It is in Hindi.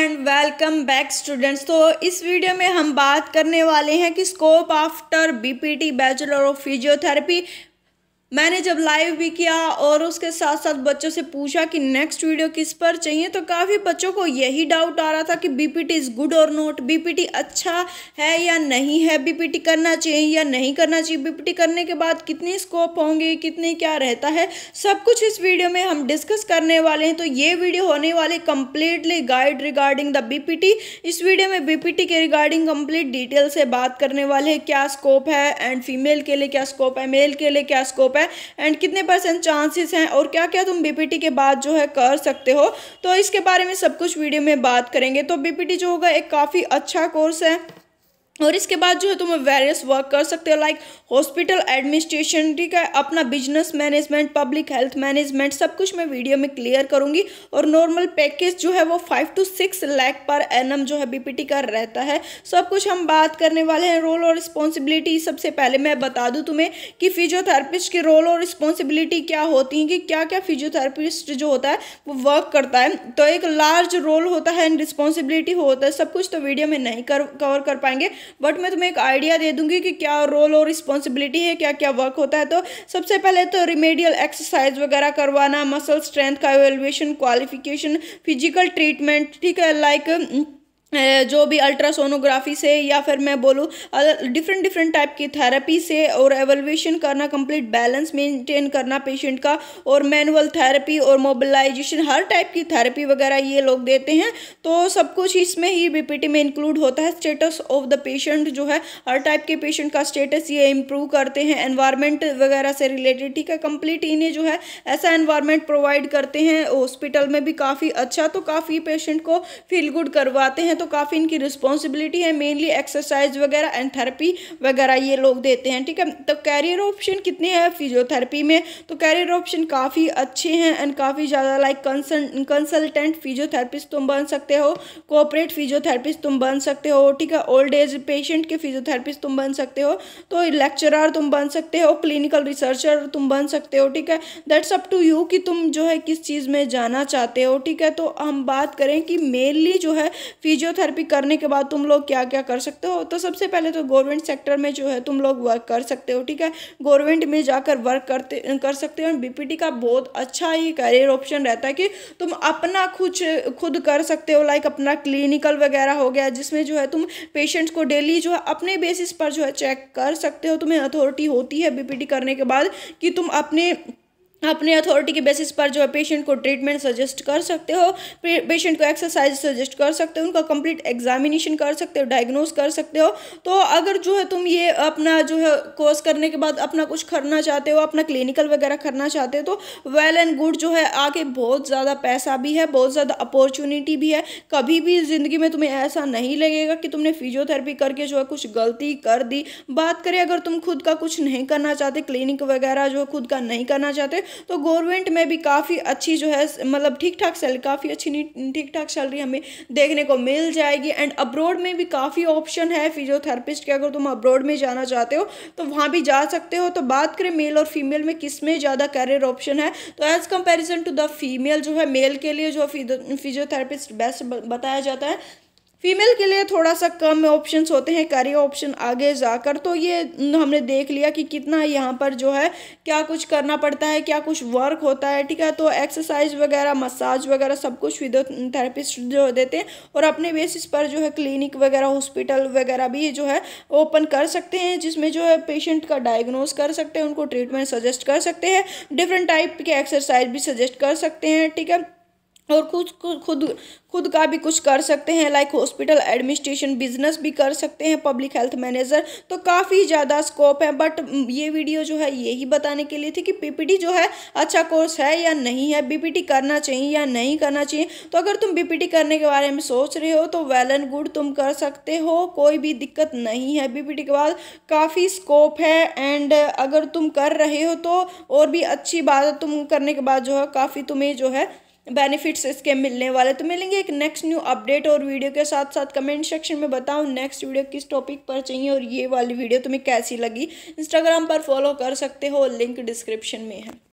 And welcome back students. तो इस वीडियो में हम बात करने वाले हैं कि scope after BPT, bachelor of physiotherapy मैंने जब लाइव भी किया और उसके साथ साथ बच्चों से पूछा कि नेक्स्ट वीडियो किस पर चाहिए तो काफ़ी बच्चों को यही डाउट आ रहा था कि बीपीटी इज़ गुड और नॉट बीपीटी अच्छा है या नहीं है? बीपीटी करना चाहिए या नहीं करना चाहिए? बीपीटी करने के बाद कितने स्कोप होंगे, कितने क्या रहता है? सब कुछ इस वीडियो में हम डिस्कस करने वाले हैं। तो ये वीडियो होने वाले completely guide regarding the BPT इस वीडियो में बीपीटी के रिगार्डिंग कंप्लीट डिटेल से बात करने वाले हैं। क्या स्कोप है? एंड फीमेल के लिए क्या स्कोप है? मेल के लिए क्या स्कोप है? है एंड कितने परसेंट चांसेस हैं और क्या क्या तुम बीपीटी के बाद जो है कर सकते हो? तो इसके बारे में सब कुछ वीडियो में बात करेंगे। तो बीपीटी जो होगा एक काफ़ी अच्छा कोर्स है। और इसके बाद जो है तुम वेरियस वर्क कर सकते हो लाइक हॉस्पिटल एडमिनिस्ट्रेशन ठीक है? अपना business management public health management सब कुछ मैं वीडियो में क्लियर करूँगी। और नॉर्मल पैकेज जो है वो फाइव टू सिक्स लैख पर एनम जो है बीपीटी का रहता है। सब कुछ हम बात करने वाले हैं रोल और रिस्पॉन्सिबिलिटी सबसे पहले मैं बता दूँ तुम्हें कि फिजियोथेरेपिस्ट के रोल और रिस्पॉन्सिबिलिटी क्या होती है, कि क्या क्या फिजियोथेरेपिस्ट जो होता है, वो वर्क करता है। तो एक लार्ज रोल होता है एंड रिस्पॉन्सिबिलिटी होता है। सब कुछ तो वीडियो में नहीं कर कवर कर पाएँगे। बट मैं तुम्हें एक आइडिया दे दूँगी कि क्या रोल और रिस्पॉन्सिबिलिटी है क्या क्या वर्क होता है। तो सबसे पहले तो रिमेडियल एक्सरसाइज वगैरह करवाना मसल स्ट्रेंथ का एवेल्युएशन क्वालिफिकेशन फ़िज़िकल ट्रीटमेंट ठीक है? लाइक जो भी अल्ट्रासोनोग्राफी से या फिर मैं बोलूँ डिफरेंट डिफरेंट टाइप की थेरेपी से और एवल्यूशन करना कंप्लीट बैलेंस मेंटेन करना पेशेंट का और मैनुअल थेरेपी और मोबिलाइजेशन हर टाइप की थेरेपी वगैरह ये लोग देते हैं। तो सब कुछ इसमें ही बीपीटी में इंक्लूड होता है। स्टेटस ऑफ़ द पेशेंट जो है, हर टाइप के पेशेंट का स्टेटस ये इम्प्रूव करते हैं। एनवायरमेंट वगैरह से रिलेटेड ठीक है। कंप्लीट इन्हें जो है, ऐसा एनवायरमेंट प्रोवाइड करते हैं। हॉस्पिटल में भी काफ़ी अच्छा तो काफ़ी पेशेंट को फील गुड करवाते हैं। तो काफ़ी इनकी रिस्पॉन्सिबिलिटी है मेनली एक्सरसाइज वगैरह एंड थेरेपी वगैरह ये लोग देते हैं, ठीक है? तो कैरियर ऑप्शन कितने हैं फिजियोथेरेपी में? तो कैरियर ऑप्शन काफ़ी अच्छे हैं एंड काफ़ी ज़्यादा लाइक कंसल्टेंट फिजियोथेरेपिस्ट तुम बन सकते हो कोऑपरेट फिजियोथेरेपिस्ट तुम बन सकते हो, ठीक है? ओल्ड एज पेशेंट के फिजियोथेरेपिस्ट तुम बन सकते हो तो लेक्चरर तुम बन सकते हो क्लिनिकल रिसर्चर तुम बन सकते हो, ठीक है? दैट्स अप टू यू कि तुम जो है किस चीज़ में जाना चाहते हो, ठीक है? तो हम बात करें कि मेनली जो है फिजियो फिजियोथेरेपी करने के बाद तुम लोग क्या क्या कर सकते हो? तो सबसे पहले तो गवर्नमेंट सेक्टर में जो है तुम लोग वर्क कर सकते हो, ठीक है? गवर्नमेंट में जाकर वर्क करते, कर सकते हो। बीपीटी का बहुत अच्छा ही करियर ऑप्शन रहता है कि तुम अपना खुद खुद कर सकते हो लाइक अपना क्लिनिकल वगैरह हो गया, जिसमें जो है तुम पेशेंट्स को डेली जो है अपने बेसिस पर जो है चेक कर सकते हो। तुम्हें अथॉरिटी होती है बीपीटी करने के बाद कि तुम अपने अपने अथॉरिटी के बेसिस पर जो है पेशेंट को ट्रीटमेंट सजेस्ट कर सकते हो पेशेंट को एक्सरसाइज सजेस्ट कर सकते हो, उनका कंप्लीट एग्जामिनेशन कर सकते हो डायग्नोज कर सकते हो। तो अगर जो है तुम ये अपना जो है कोर्स करने के बाद अपना कुछ करना चाहते हो, अपना क्लिनिकल वगैरह करना चाहते हो तो वेल एंड गुड जो है आगे बहुत ज़्यादा पैसा भी है, बहुत ज़्यादा अपॉर्चुनिटी भी है। कभी भी ज़िंदगी में तुम्हें ऐसा नहीं लगेगा कि तुमने फिजियोथेरेपी करके जो है कुछ गलती कर दी। बात करें, अगर तुम खुद का कुछ नहीं करना चाहते क्लिनिक वगैरह जो खुद का नहीं करना चाहते तो गवर्नमेंट में भी काफ़ी अच्छी जो है मतलब ठीक ठाक सैलरी काफ़ी अच्छी ठीक ठाक सैलरी हमें देखने को मिल जाएगी। एंड अब्रॉड में भी काफ़ी ऑप्शन है, फिजियोथेरेपिस्ट के अगर तुम अब्रॉड में जाना चाहते हो तो वहाँ भी जा सकते हो। तो बात करें मेल और फीमेल में, किसमें ज़्यादा करियर ऑप्शन है? तो as comparison to the female जो है, मेल के लिए जो फिजियोथेरेपिस्ट बेस्ट बताया जाता है फीमेल के लिए थोड़ा सा कम ऑप्शन होते हैं करियर ऑप्शन आगे जाकर। तो ये हमने देख लिया कि कितना यहाँ पर जो है, क्या कुछ करना पड़ता है, क्या कुछ वर्क होता है, ठीक है? तो एक्सरसाइज वगैरह मसाज वगैरह सब कुछ फिजियोथेरेपिस्ट जो देते हैं और अपने बेसिस पर जो है क्लिनिक वगैरह हॉस्पिटल वगैरह भी जो है ओपन कर सकते हैं, जिसमें जो है पेशेंट का डायग्नोज कर सकते हैं, उनको ट्रीटमेंट सजेस्ट कर सकते हैं डिफरेंट टाइप के एक्सरसाइज भी सजेस्ट कर सकते हैं, ठीक है? और कुछ खुद खुद का भी कुछ कर सकते हैं लाइक हॉस्पिटल एडमिनिस्ट्रेशन बिज़नेस भी कर सकते हैं पब्लिक हेल्थ मैनेजर तो काफ़ी ज़्यादा स्कोप है बट ये वीडियो जो है यही बताने के लिए थी कि पीपीटी जो है अच्छा कोर्स है या नहीं है बीपीटी करना चाहिए या नहीं करना चाहिए तो अगर तुम बीपीटी करने के बारे में सोच रहे हो तो वेल एंड गुड तुम कर सकते हो, कोई भी दिक्कत नहीं है बीपीटी के बाद, काफ़ी स्कोप है एंड अगर तुम कर रहे हो तो और भी अच्छी बात तुम करने के बाद जो है, काफ़ी तुम्हें जो है बेनिफिट्स इसके मिलने वाले। तो मिलेंगे एक नेक्स्ट न्यू अपडेट और वीडियो के साथ साथ कमेंट सेक्शन में बताओ नेक्स्ट वीडियो किस टॉपिक पर चाहिए और ये वाली वीडियो तुम्हें कैसी लगी। इंस्टाग्राम पर फॉलो कर सकते हो लिंक डिस्क्रिप्शन में है।